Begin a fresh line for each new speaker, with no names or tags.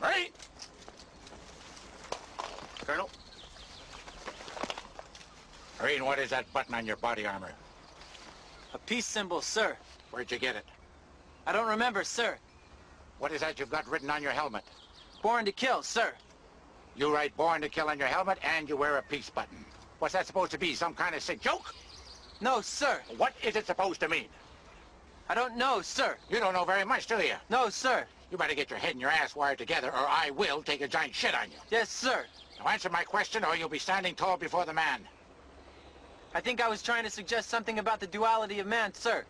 Ready? Colonel? Marine, what is that button on your body armor?
A peace symbol, sir.
Where'd you get it?
I don't remember, sir.
What is that you've got written on your helmet?
Born to kill, sir.
You write born to kill on your helmet and you wear a peace button. What's that supposed to be? Some kind of sick joke?
No, sir.
What is it supposed to mean?
I don't know, sir.
You don't know very much, do you?
No, sir.
You better get your head and your ass wired together or I will take a giant shit on you.
Yes, sir.
Now answer my question or you'll be standing tall before the man.
I think I was trying to suggest something about the duality of man, sir.